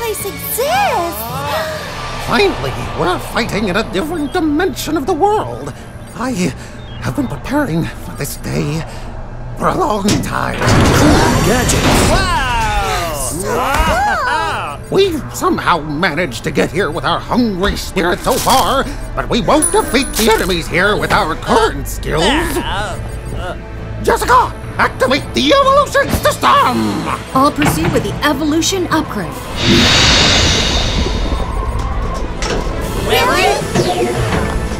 place exists. Finally, we're fighting in a different dimension of the world. I have been preparing for this day for a long time. Gadgets! Wow! We've somehow managed to get here with our hungry spirit so far, but we won't defeat the enemies here with our current skills. Jessica, activate the evolution system! I'll proceed with the evolution upgrade.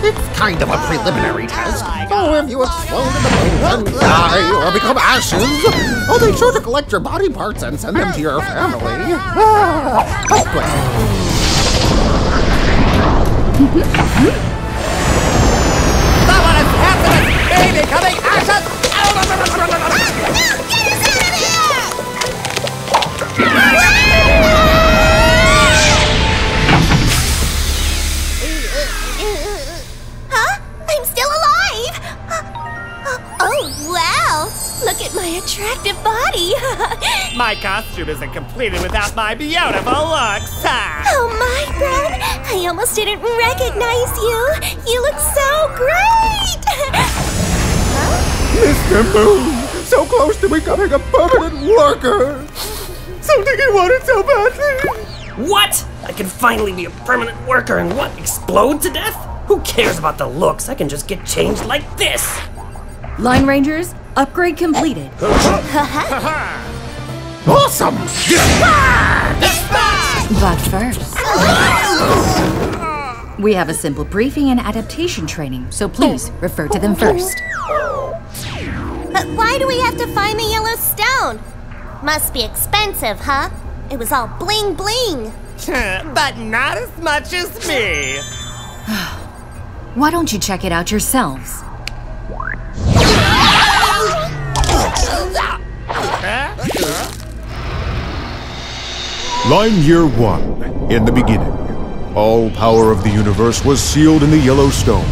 It's kind of a preliminary test. So if you explode in the moon and die or become ashes, oh, be sure to collect your body parts and send them to your family. Ah, upgrade. Look at my attractive body! My costume isn't completed without my beautiful looks! Ha! oh my, Brad! I almost didn't recognize you! You look so great! Mr. Moon, so close to becoming a permanent worker. Something he wanted so badly. What? I can finally be a permanent worker and what? Explode to death? Who cares about the looks? I can just get changed like this. Line Rangers, upgrade completed. Awesome! But first, we have a simple briefing and adaptation training, so please refer to them first. But why do we have to find the yellow stone? Must be expensive, huh? It was all bling bling. but not as much as me! Why don't you check it out yourselves? Line Year 1. In the beginning, all power of the universe was sealed in the yellow stone.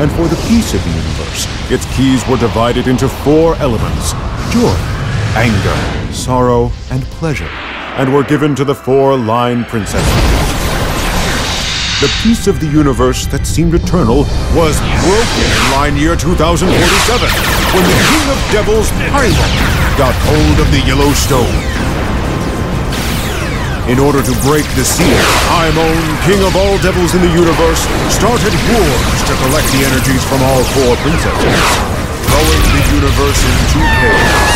And for the peace of the universe, its keys were divided into four elements joy, anger, sorrow, and pleasure, and were given to the four line princesses. The peace of the universe that seemed eternal was broken in line year 2047 when the King of Devils, Paimon, got hold of the yellow stone. In order to break the seal, Paimon, king of all devils in the universe, started wars to collect the energies from all four princesses, throwing the universe into chaos.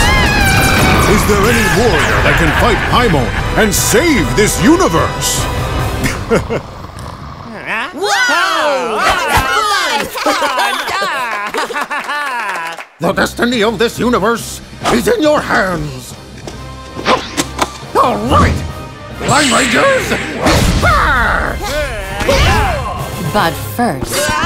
Is there any warrior that can fight Paimon and save this universe? The destiny of this universe is in your hands. All right, Line Rangers! But first,